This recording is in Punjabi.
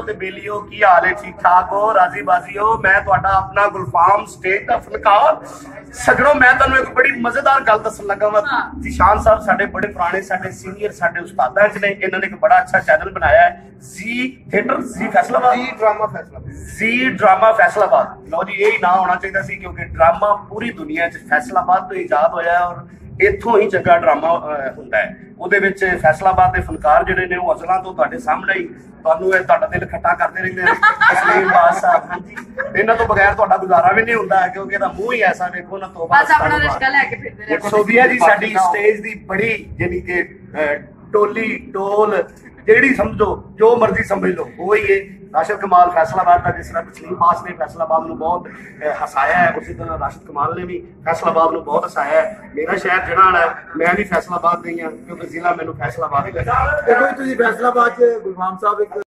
ਤੇ ਬੇਲੀਓ ਕੀ ਹਾਲ ਹੈ? ਠੀਕ ਠਾਕ ਹੋ? ਰਾਜ਼ੀ ਬਾਜ਼ੀ ਹੋ? ਮੈਂ ਤੁਹਾਡਾ ਆਪਣਾ ਗੁਲਫਾਮ ਸਟੇਟ ਦਾ ਫਨਕਾਰ ਸਜਣੋ ਮੈਂ ਤੁਹਾਨੂੰ ਇੱਕ ਬੜੀ ਮਜ਼ੇਦਾਰ ਗੱਲ ਦੱਸਣ ਲੱਗਾ ਵਾਂ। ਜਿਸ਼ਾਨ ਸਾਹਿਬ ਸਾਡੇ ਬੜੇ ਪੁਰਾਣੇ ਸਾਡੇ ਸੀਨੀਅਰ ਸਾਡੇ ਉਸਤਾਦਾਂ ਚ ਨੇ। ਇਹਨਾਂ ਨੇ ਇੱਕ ਬੜਾ ਅੱਛਾ ਚੈਨਲ ਬਣਾਇਆ ਹੈ। ਜ਼ੀ ਥੀਏਟਰ ਜ਼ੀ ਫੈਸਲਾਬਾਦ ਜੀ ਡਰਾਮਾ ਫੈਸਲਾ ਜ਼ੀ ਡਰਾਮਾ ਫੈਸਲਾਬਾਦ ਲਓ ਜੀ ਇਹ ਹੀ ਨਾਂ ਹੋਣਾ ਚਾਹੀਦਾ ਸੀ ਕਿਉਂਕਿ ਡਰਾਮਾ ਪੂਰੀ ਦੁਨੀਆ 'ਚ ਫੈਸਲਾਬਾਦ ਤੋਂ ਇਜਾਦ ਹੋਇਆ ਹੈ ਔਰ ਇੱਥੋਂ ਹੀ ਚੰਗਾ ਡਰਾਮਾ ਹੁੰਦਾ ਹੈ। ਉਹਦੇ ਵਿੱਚ ਫੈਸਲਾਬਾਦ ਦੇ ਫਨਕਾਰ ਜਿਹੜੇ ਨੇ ਉਹ ਅਜ਼ਲਾਂ ਤੋਂ ਤੁਹਾਡੇ ਸਾਹਮਣੇ ਹੀ ਤੁਹਾਨੂੰ ਇਹ ਤੁਹਾਡਾ ਦਿਲ ਖੱਟਾ ਕਰਦੇ ਰਹਿੰਦੇ ਨੇ। ਤਸਲੀਮ ਬਾਸ ਸਾਹਿਬ ਹਾਂਜੀ। ਇਹਨਾਂ ਤੋਂ ਬਗੈਰ ਤੁਹਾਡਾ ਗੁਜ਼ਾਰਾ ਵੀ ਨਹੀਂ ਹੁੰਦਾ ਕਿਉਂਕਿ ਇਹਦਾ ਮੂੰਹ ਹੀ ਐਸਾ ਵੇਖੋ ਨਾ ਤੋਬਾ ਬਸ ਆਪਣਾ ਰਿਸ਼ਤਾ ਲੈ ਕੇ ਫਿਰਦੇ ਰਹੇ। ਸੋਬੀਆ ਜੀ ਸਾਡੀ ਸਟੇਜ ਦੀ ਬੜੀ ਜਾਨੀ ਕਿ ਟੋਲੀ ਟੋਲ ਜਿਹੜੀ ਸਮਝੋ, ਜੋ ਮਰਜ਼ੀ ਸਮਝ ਲਓ, ਉਹ ਹੀ ਹੈ। ਰਾਸ਼ਦ ਕਮਾਲ ਫੈਸਲਾਬਾਦ ਦਾ ਜਿਸ ਤਰ੍ਹਾਂ ਤਸਲੀਮ ਪਾਸ ਨੇ, ਫੈਸਲਾਬਾਦ ਨੂੰ ਬਹੁਤ ਹਸਾਇਆ ਹੈ। ਉਸੇ ਤਰ੍ਹਾਂ ਰਾਸ਼ਦ ਕਮਾਲ ਨੇ ਵੀ ਫੈਸਲਾਬਾਦ ਨੂੰ ਬਹੁਤ ਹਸਾਇਆ ਹੈ। ਮੇਰਾ ਸ਼ਹਿਰ ਜਿਹੜਾ ਹੈ, ਮੈਂ ਵੀ ਫੈਸਲਾਬਾਦ ਨਹੀਂ ਹਾਂ, ਕਿਉਂਕਿ ਜ਼ਿਲ੍ਹਾ ਮੈਨੂੰ ਫੈਸਲਾਬਾਦ ਹੀ ਲੱਗਦਾ ਦੇਖੋ ਜੀ, ਤੁਸੀਂ ਫੈਸਲਾਬਾਦ ਚ ਗੁਰਫਾਮ ਸਾਹਿਬ ਇੱਕ